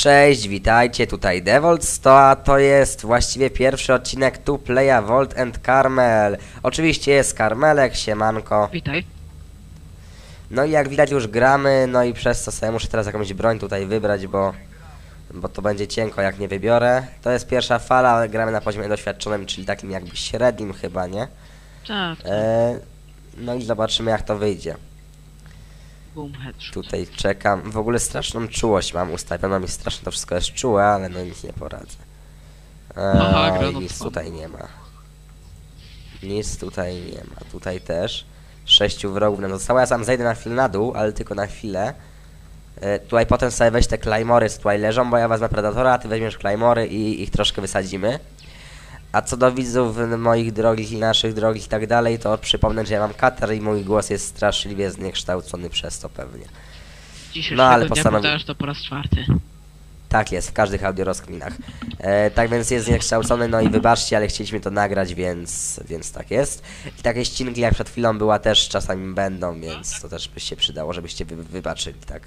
Cześć, witajcie, tutaj Devolt 100, a to jest właściwie pierwszy odcinek Tu Playa Volt and Carmel. Oczywiście jest Carmelek, siemanko. Witaj. No i jak widać już gramy, no i przez co sobie muszę teraz jakąś broń tutaj wybrać, bo, bo to będzie cienko jak nie wybiorę. To jest pierwsza fala, ale gramy na poziomie doświadczonym, czyli takim jakby średnim chyba, nie? Tak, E, no i zobaczymy jak to wyjdzie. boom headshot. Tutaj czekam. W ogóle straszną czułość mam ustawioną i strasznie to wszystko jest czułe, ale no nic nie poradzę. Aha, Eee, granat nic tutaj nie ma. Nic tutaj nie ma. Tutaj też. Sześciu wrogów nam zostało. Ja sam zejdę na chwilę na dół, ale tylko na chwilę. E, tutaj potem sobie weź te klejmory, co tutaj leżą, bo ja wezmę Predatora, a ty weźmiesz klejmory i ich troszkę wysadzimy. A co do widzów moich drogich i naszych drogich i tak dalej, to przypomnę, że ja mam katar i mój głos jest straszliwie zniekształcony przez to pewnie. Dzisiejszego no, ale dnia postanowi- powtarzasz to po raz czwarty. Tak jest, w każdych audiorozkminach. E, tak więc jest zniekształcony, no i wybaczcie, ale chcieliśmy to nagrać, więc, więc tak jest. I takie ścinki jak przed chwilą była też czasami będą, więc to też by się przydało, żebyście wy, wybaczyli, tak.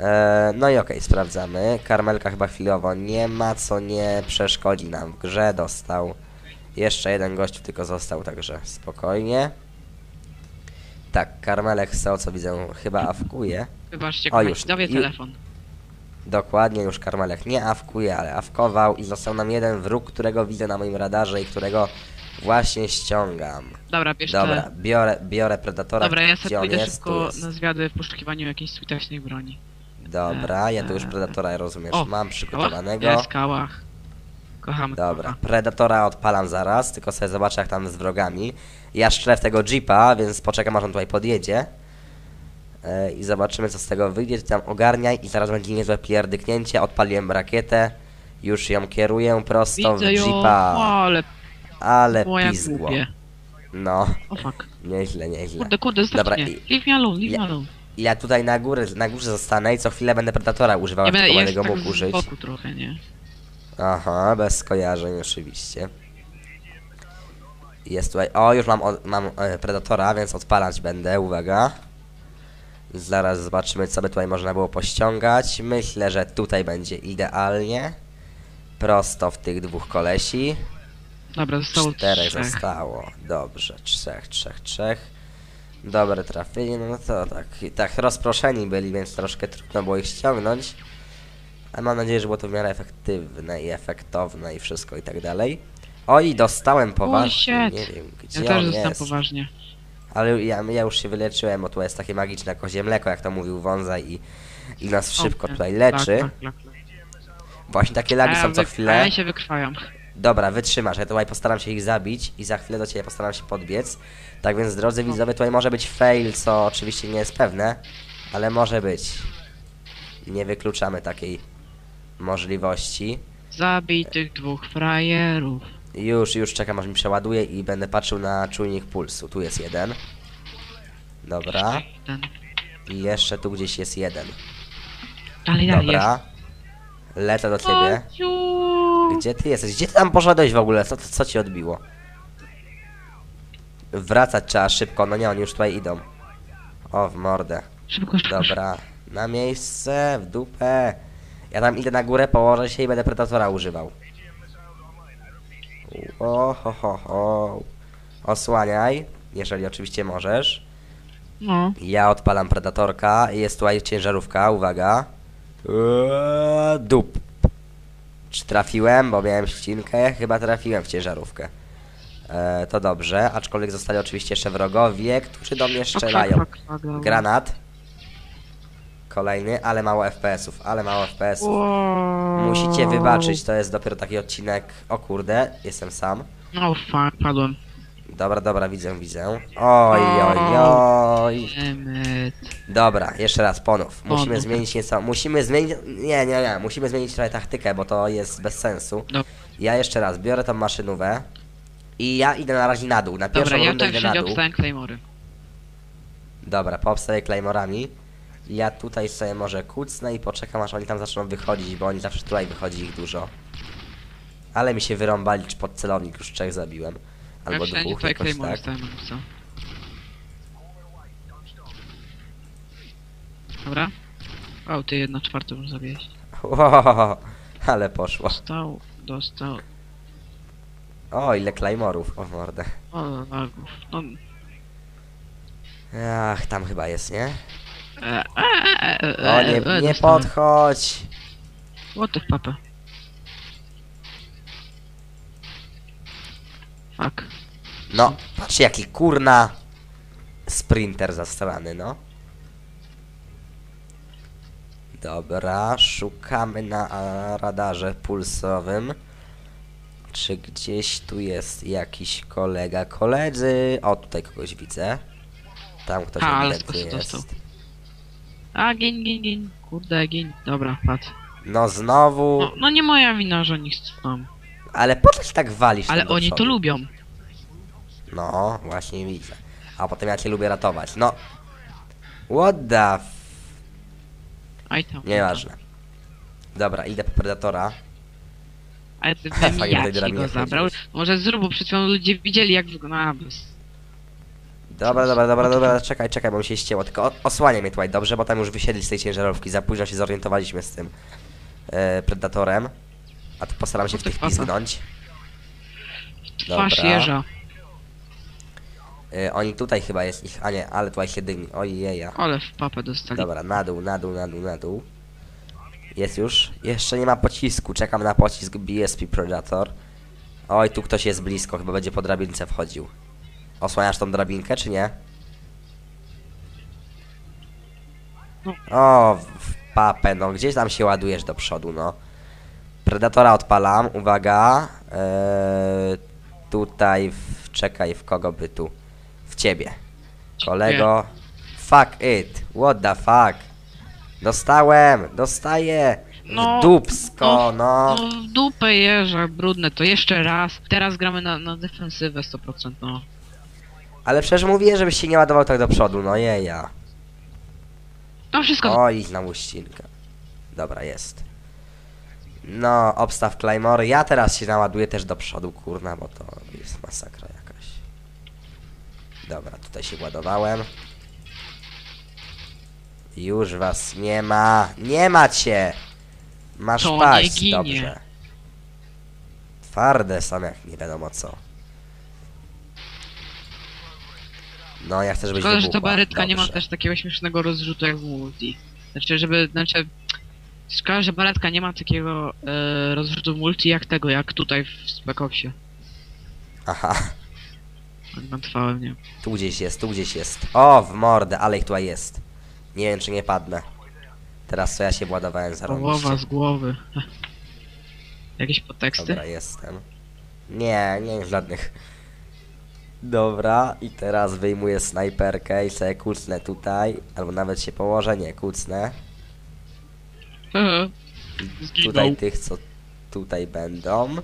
E, no i okej, sprawdzamy. Karmelka chyba chwilowo nie ma, co nie przeszkodzi nam w grze, dostał. Jeszcze jeden gość tylko został, także spokojnie. Tak, Karmelek z tego co widzę chyba awkuje. Wybaczcie, O, już. dawię telefon. Dokładnie, już Karmelek nie awkuje, ale awkował i został nam jeden wróg, którego widzę na moim radarze i którego właśnie ściągam. Dobra, bierz Dobra, biorę, biorę Predatora, Dobra, ja sobie pójdę jest, szybko na zwiady w poszukiwaniu jakiejś skutecznej broni. Dobra, ja tu już Predatora, rozumiesz, O, mam przygotowanego. Ja skałach. Kochamy. Dobra, Predatora odpalam zaraz, tylko sobie zobaczę jak tam z wrogami. Ja strzelę w tego Jeepa, więc poczekam aż on tutaj podjedzie. E, I zobaczymy co z tego wyjdzie, ty tam ogarniaj i zaraz będzie niezłe pierdyknięcie. Odpaliłem rakietę, już ją kieruję prosto Widzę w ją, Jeepa. ale Ale moja pizgło. głupie. No, O fuck. nieźle, nieźle. Kurde, kurde, Dobra, zostaw mnie. i- Leave me alone, leave me alone. Ja tutaj na górę, na górze zostanę i co chwilę będę Predatora używał, Ja jak tylko będę go tak mógł z użyć. boku trochę, nie? Aha, bez skojarzeń oczywiście. Jest tutaj. O, już mam, mam e, Predatora, więc odpalać będę, uwaga. Zaraz zobaczymy, co by tutaj można było pościągać. Myślę, że tutaj będzie idealnie. Prosto w tych dwóch kolesi. Dobra, zostało Czterech trzech. zostało. Dobrze, trzech, trzech, trzech. Dobre trafienie, no to tak, tak rozproszeni byli, więc troszkę trudno było ich ściągnąć. Ale mam nadzieję, że było to w miarę efektywne i efektowne i wszystko i tak dalej. Oj, dostałem poważnie, nie wiem gdzie Ja też on zostałem jest. poważnie. Ale ja, ja już się wyleczyłem, bo tu jest takie magiczne kozie mleko, jak to mówił Wązaj i, i nas szybko tutaj tak, leczy. tak, tak, tak. Właśnie takie lagi są co wy- A chwilę. ja się wykrwajam. Dobra, wytrzymasz, ja tutaj postaram się ich zabić i za chwilę do ciebie postaram się podbiec. Tak więc, drodzy widzowie, tutaj może być fail, co oczywiście nie jest pewne, ale może być. Nie wykluczamy takiej możliwości. Zabij tych dwóch frajerów. Już, już czekam aż mi przeładuje i będę patrzył na czujnik pulsu. Tu jest jeden. Dobra. Ten. I jeszcze tu gdzieś jest jeden. Dalej, dalej Dobra. Lecę do ciebie. Gdzie ty jesteś? Gdzie ty tam poszedłeś w ogóle? Co, co ci odbiło? Wracać trzeba szybko, no nie, oni już tutaj idą. O, w mordę. Szybko, szybko. Dobra, na miejsce, w dupę. Ja tam idę na górę, położę się i będę Predatora używał. O, ho, ho, ho. Osłaniaj, jeżeli oczywiście możesz. No. Ja odpalam Predatorka i jest tutaj ciężarówka, uwaga. Eee, dup. Czy trafiłem, bo miałem ścinkę? Chyba trafiłem w ciężarówkę. E, to dobrze, aczkolwiek zostali oczywiście jeszcze wrogowie, którzy do mnie strzelają. Fuck, fuck, fuck, dobra. Granat. Kolejny, ale mało FPS-ów, ale mało FPS-ów. Musicie wybaczyć, to jest dopiero taki odcinek. O kurde, jestem sam. O fuck, padłem. Dobra, dobra, widzę, widzę. Oj, oj, oj. Dobra, jeszcze raz, ponów. Musimy zmienić nieco. Musimy zmienić. Nie, nie, nie. Musimy zmienić trochę taktykę, bo to jest bez sensu. Dobra. Ja jeszcze raz biorę tą maszynówę. I ja idę na razie na dół. Na pierwszą Dobra, ja rundę idę na dół. Claymory. Dobra, poobstaję Claymorami. Ja tutaj sobie może kucnę i poczekam aż oni tam zaczną wychodzić, bo oni zawsze tutaj wychodzi ich dużo. Ale mi się wyrąbali pod celownik, już trzech zabiłem. Albo wszędzie dwóch, tutaj jakoś tak. stałem, co? Dobra. O, ty jedna czwartą już zabiłeś. Wow, ale poszło. Dostał, dostał. O, ile Claymorów, o mordę. O, lagów. No, Ach, tam chyba jest, nie? e, e, e, e, O, nie, nie podchodź. What the papę. Fuck. No, patrz jaki kurna sprinter zastrany, no. Dobra, szukamy na a, radarze pulsowym. Czy gdzieś tu jest jakiś kolega? Koledzy! O, tutaj kogoś widzę. Tam ktoś ale ewidentnie skąd dostał? jest. A, gin, gin, gin. Kurde, gin. Dobra, padł. No znowu. No, no nie moja wina, że oni chcą. Ale po co się tak walisz? Ale tam do oni to przodu? lubią. No, właśnie widzę. A potem ja cię lubię ratować. No. What the f... Aj tam. Nieważne. Dobra, idę po Predatora. Ale ty Fajnie, tutaj drabinę go zabrał. Może zrób, bo przed chwilą ludzie widzieli jak wygląda. Dobra, dobra, dobra, dobra, czekaj, czekaj, bo mi się ścięło. Tylko o- osłaniaj mnie tutaj, dobrze? Bo tam już wysiedli z tej ciężarówki. Za późno się zorientowaliśmy z tym e, Predatorem. A tu postaram się w tych pizgnąć. Twarz Dobra. jeża. E, oni tutaj chyba jest ich... A nie, ale tutaj się dymi. Ojeja. Ale w papę dostali. Dobra, na dół, na dół, na dół, na dół. Jest już? Jeszcze nie ma pocisku, czekam na pocisk BSP Predator. Oj, tu ktoś jest blisko, chyba będzie po drabince wchodził. Osłaniasz tą drabinkę, czy nie? No. O, w papę, no gdzieś tam się ładujesz do przodu, no. Predatora odpalam, uwaga. Eee, tutaj, w, czekaj, w kogo by tu? W ciebie. Kolego. Fuck it. What the fuck? Dostałem, dostaję. No, w dupsko, no. No w dupę jeża, brudne, to jeszcze raz. Teraz gramy na, na defensywę 100%, no. Ale przecież mówię, żebyś się nie ładował tak do przodu, no jeja. To wszystko... Oj, na muścinkę. Dobra, jest. No, obstaw Claymore. Ja teraz się naładuję też do przodu, kurna, bo to jest masakra jakaś. Dobra, tutaj się ładowałem. Już was nie ma. Nie ma cię! Masz To nie paść, ginie. dobrze. Twarde są jak nie wiadomo co. No, ja chcę, żebyś Szkoda, że ta wybuchła. nie ma Dobrze. też takiego śmiesznego rozrzutu jak w multi. Znaczy, żeby, znaczy... Szkoda, że baretka nie ma takiego e, rozrzutu multi jak tego, jak tutaj w Spec-Opsie. Aha. Na trwałym, nie. Tu gdzieś jest, tu gdzieś jest. O, w mordę, ale ich tutaj jest. Nie wiem, czy nie padnę. Teraz co ja się władowałem za Głowa z głowy. Jakieś podteksty? Dobra, jestem. Nie, nie żadnych. Dobra, i teraz wyjmuję snajperkę i sobie kucnę tutaj. Albo nawet się położę, nie, kucnę. I Zginął. tutaj tych, co tutaj będą.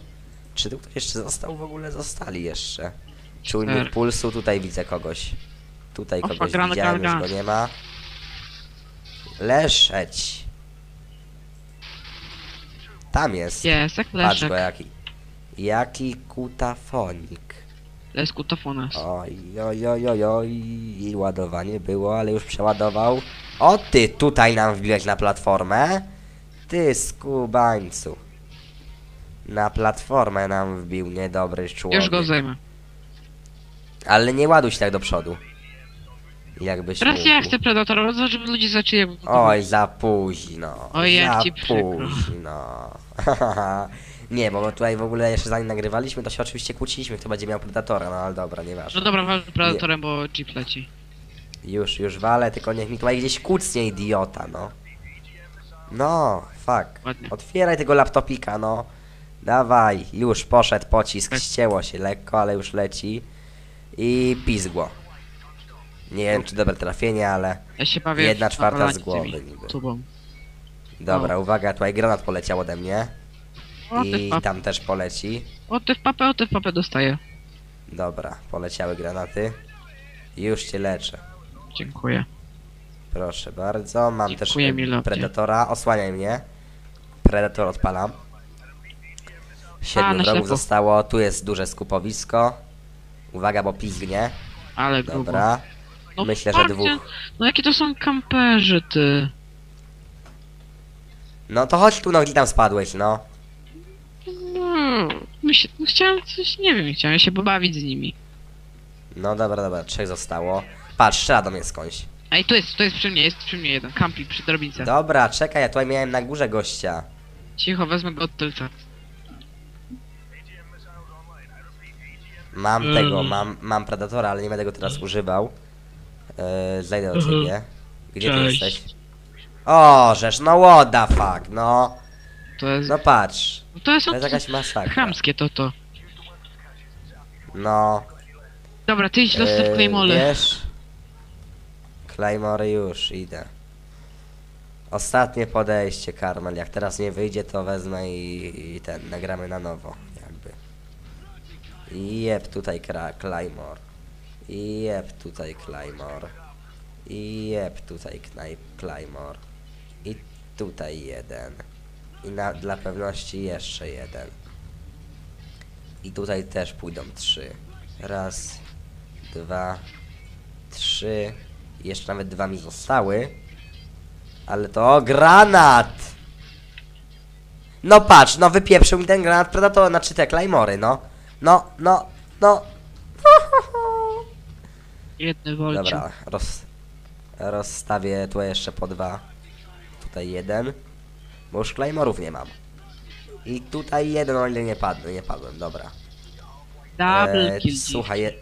Czy tu ktoś jeszcze został? W ogóle zostali jeszcze. Czujnik pulsu, tutaj widzę kogoś. Tutaj kogoś grana, widziałem, grana, już go nie ma. Leszeć. Tam jest. Jest, jak Patrz go leszek. jaki. Jaki kutafonik. Jest kutafones. Oj, oj, oj, oj, oj. I ładowanie było, ale już przeładował. O ty, tutaj nam wbiłeś na platformę? Ty skubańcu. Na platformę nam wbił niedobry człowiek. Już go zajmę. Ale nie ładuj się tak do przodu. Jakbyś Teraz mógł. ja chcę Predatora, żeby ludzie zaczęli. Oj, za późno. Oj, jak za ci przykro. późno. nie, bo tutaj w ogóle jeszcze zanim nagrywaliśmy, to się oczywiście kłóciliśmy, kto będzie miał Predatora, no ale dobra, No nieważne. dobra, walcz Predatorem, bo Jeep leci. Już, już walę, tylko niech mi tutaj gdzieś kucnie, idiota, no. No, fuck. Ładnie. Otwieraj tego laptopika, no. Dawaj, już poszedł pocisk, ścięło się lekko, ale już leci. I pizgło. Nie wiem, czy dobre trafienie, ale... Ja się bawię Jedna w czwarta z nawalanie głowy tymi niby. Tubą. Dobra, uwaga, tutaj granat poleciał ode mnie. O ty w I papę, tam też poleci. o ty w papę, o ty w papę dostaję. Dobra, poleciały granaty. Już cię leczę. Dziękuję. Proszę bardzo. Mam też Dziękuję, e, milopie. Predatora. Osłaniaj mnie. Predator odpalam. A, Siedmiu na wrogów zostało. Tu jest duże skupowisko. Uwaga, bo pizgnie. Ale grubo. Dobra. No Myślę, że dwóch. No jakie to są kamperzy, ty. No to chodź tu, no gdzie tam spadłeś, no. No, myśl, no chciałem coś, nie wiem, chciałem się pobawić z nimi. No dobra, dobra, trzech zostało. Patrz, strzela do mnie skądś. Ej, tu jest, tu jest przy mnie, jest przy mnie jeden, kampi przy drabince. Dobra, czekaj, ja tutaj miałem na górze gościa. Cicho, wezmę go od tylca. Mam Mm. tego, mam, mam Predatora, ale nie będę go teraz używał. Yy, zejdę do Mhm. ciebie. Gdzie ty Cześć. jesteś? O, żeż, no what the fuck, no. To jest, No patrz, no to jest, to jest jakaś masakra. chamskie to to. No. Dobra, ty idź los yy, w Claymole. Wiesz? Claymore już, idę. Ostatnie podejście, Carmel. Jak teraz nie wyjdzie, to wezmę i, i ten, nagramy na nowo, jakby. I jeb tutaj Claymore. I jeb tutaj Claymore. I jeb tutaj Claymore. I tutaj jeden. I na, dla pewności jeszcze jeden. I tutaj też pójdą trzy. Raz, dwa, trzy. Jeszcze nawet dwa mi zostały. Ale to granat! No patrz, no wypieprzył mi ten granat Predator, znaczy te Claymory, no. No, no, no. Jedny wolciu. Dobra, roz, rozstawię tu jeszcze po dwa. Tutaj jeden. Bo już Claymorów nie mam. I tutaj jeden, o ile nie padłem, nie padłem, dobra. Double Eee, kill. Słuchaj, je...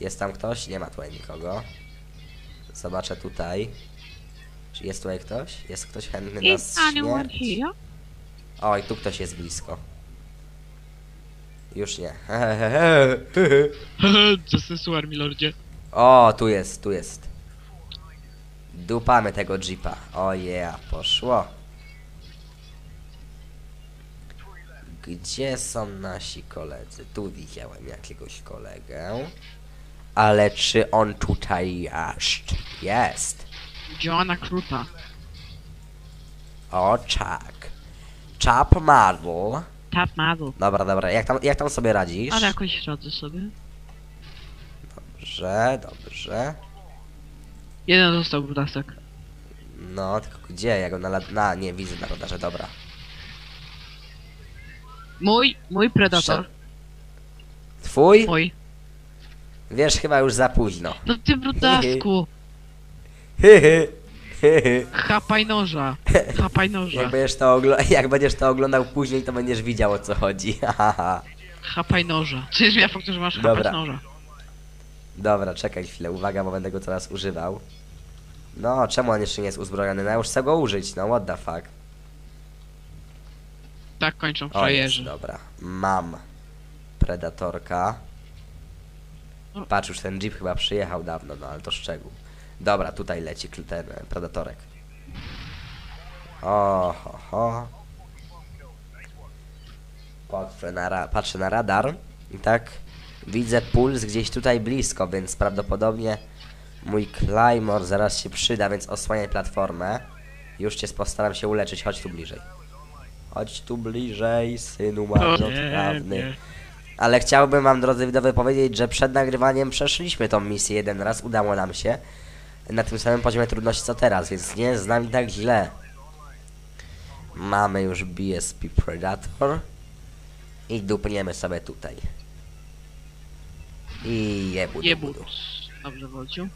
jest tam ktoś? Nie ma tutaj nikogo. Zobaczę tutaj. Czy jest tutaj ktoś? Jest ktoś chętny na Is anyone śmierć? here? Oj, tu ktoś jest blisko. Już nie. Zasensuar, milordzie. O, tu jest, tu jest. Dupamy tego jeepa. O yeah, poszło. Gdzie są nasi koledzy? Tu widziałem jakiegoś kolegę. Ale czy on tutaj jest? Jest. Joanna Kruta. O, czak. Chap Marvel. Tap Madel. Dobra, dobra. Jak tam, jak tam sobie radzisz? Ale jakoś radzę sobie. Dobrze, dobrze. Jeden został brudasek. No, tylko gdzie? Ja go na, na nie widzę na radarze, dobra. Mój, mój predator. Twój? Oj. Wiesz, chyba już za późno. No ty brudasku. Chapaj noża. Chapaj noża. jak, będziesz to jak będziesz to oglądał później, to będziesz widział o co chodzi. Chapaj noża. Jest ja fakt, że masz chapać Dobra. noża. Dobra, czekaj chwilę, uwaga, bo będę go teraz używał. No, czemu on jeszcze nie jest uzbrojony? No ja już chcę go użyć, no what the fuck. Tak kończą O, jest, frajerzy. dobra. Mam Predatorka. Patrz, już ten jeep chyba przyjechał dawno, no ale to szczegół. Dobra, tutaj leci ten e, Predatorek. O, ho, ho. Patrzę na, patrzę na radar i tak widzę puls gdzieś tutaj blisko, więc prawdopodobnie mój Claymore zaraz się przyda, więc osłaniaj platformę. Już cię postaram się uleczyć, chodź tu bliżej. Chodź tu bliżej, synu marnotrawny. Ale chciałbym wam, drodzy widzowie, powiedzieć, że przed nagrywaniem przeszliśmy tą misję jeden raz, udało nam się. Na tym samym poziomie trudności co teraz, więc nie jest z nami tak źle. Mamy już BSP Predator. I dupniemy sobie tutaj. I jebu, Jebu. Dobrze, Wolciu.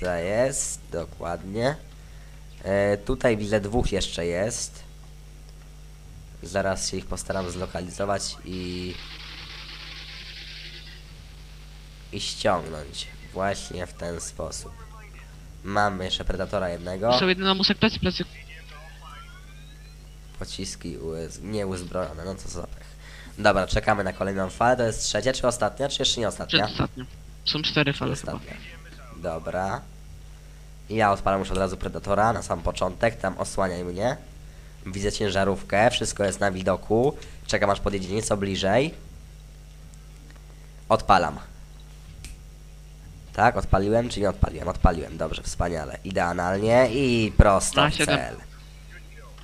To jest, dokładnie. E, tutaj widzę dwóch jeszcze jest. Zaraz się ich postaram zlokalizować i... I ściągnąć. Właśnie w ten sposób. Mamy jeszcze Predatora jednego. Sobie jeden lamusek plecy, plecy. Pociski uz... nieuzbrojone, no to za pech. Dobra, czekamy na kolejną falę. To jest trzecia czy ostatnia, czy jeszcze nie ostatnia? Przedostatnio. Są cztery fale. Ostatnia. Dobra. Ja odpalam już od razu Predatora na sam początek, tam osłaniaj mnie. Widzę ciężarówkę, wszystko jest na widoku. Czekam aż podjedzie nieco bliżej. Odpalam. Tak, odpaliłem czy nie odpaliłem? Odpaliłem, dobrze, wspaniale. Idealnie i prosto w cel.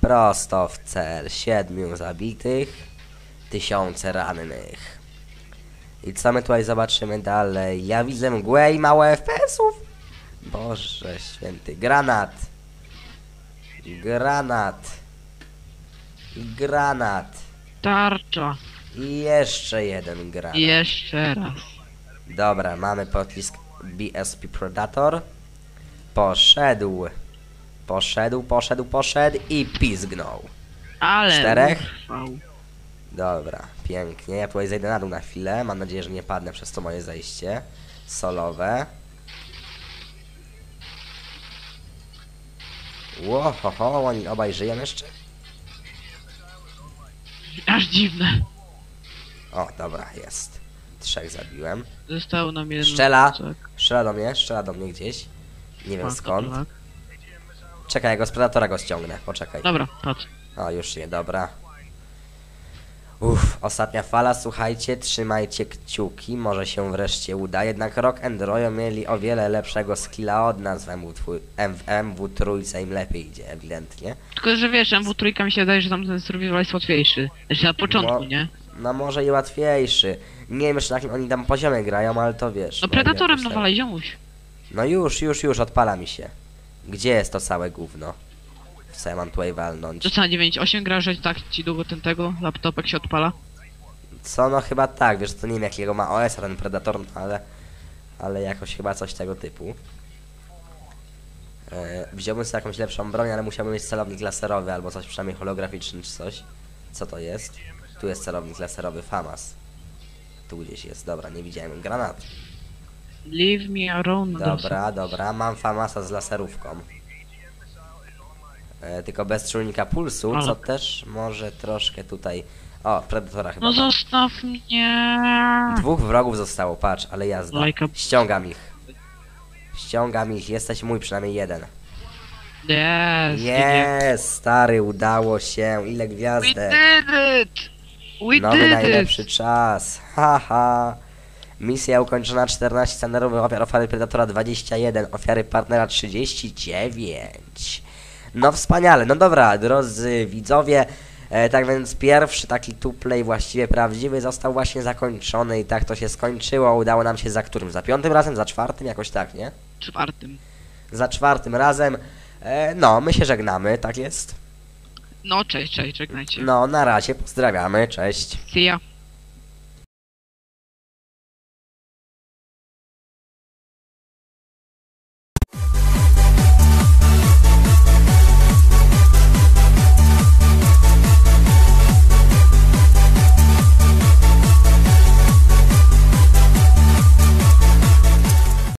Prosto w cel. Siedmiu zabitych, tysiące rannych. I co my tutaj zobaczymy dalej? Ja widzę mgłę i mało FPS-ów. Boże święty. Granat. Granat. Granat. Tarcza. I jeszcze jeden granat. Jeszcze raz. Dobra, mamy pocisk BSP Predator. Poszedł. Poszedł, poszedł, poszedł i pizgnął. Ale Czterech? utrwał. Dobra, pięknie. Ja tutaj zejdę na dół na chwilę. Mam nadzieję, że nie padnę przez to moje zejście. Solowe. Ło, ho, ho, oni obaj żyją jeszcze? Aż dziwne. O, dobra, jest. Trzech zabiłem. Zostało nam jeden. Strzela. Tak. Strzela do mnie, strzela do mnie gdzieś. Nie wiem Tak, skąd. tak. Czekaj, ja go z Predatora go ściągnę. Poczekaj. Dobra, patrz. O, już nie, dobra. Uff, ostatnia fala, słuchajcie, trzymajcie kciuki, może się wreszcie uda. Jednak Rock and Royo mieli o wiele lepszego skilla od nas w MW, twój- M- w MW trójce, im lepiej idzie, ewidentnie. Tylko, że wiesz, MW3 mi się wydaje, że tam ten survival jest łatwiejszy. Znaczy na początku, No, nie? No może i łatwiejszy. Nie wiem jeszcze na jakim oni tam poziomie grają, ale to wiesz. No no, Predatorem tam. nawalaj ziomuś. No już, już, już, odpala mi się. Gdzie jest to całe gówno? Co ja mam tutaj walnąć? To co na 9.8 gra, że tak ci długo ten tego laptopek się odpala? Co, no chyba tak, wiesz, to nie wiem jakiego ma OS ten Predator, no ale... Ale jakoś chyba coś tego typu. E, wziąłbym sobie jakąś lepszą broń, ale musiałbym mieć celownik laserowy albo coś przynajmniej holograficzny czy coś. Co to jest? Tu jest celownik laserowy FAMAS. Tu gdzieś jest, dobra, nie widziałem. Granat. Leave me alone. Dobra, dobra, mam FAMASa z laserówką. E, tylko bez czujnika pulsu, Ale- co też może troszkę tutaj... O, Predatora chyba No mam. zostaw mnie. Dwóch wrogów zostało, patrz, ale jazda. Like a- Ściągam ich. Ściągam ich, jesteś mój przynajmniej jeden. Yes. Jest, stary, udało się. Ile We gwiazdek. did it! We Nowy najlepszy czas. Haha. Misja ukończona 14 standardowych ofiar ofiary Predatora 21, ofiary partnera 39. No wspaniale, no dobra, drodzy widzowie, e, tak więc pierwszy taki tuplay właściwie prawdziwy został właśnie zakończony i tak to się skończyło. Udało nam się za którym? Za piątym razem? Za czwartym? Jakoś tak, nie? Czwartym. Za czwartym razem. E, no, my się żegnamy, tak jest. No cześć, cześć, żegnajcie. No, na razie, pozdrawiamy, cześć. See ya.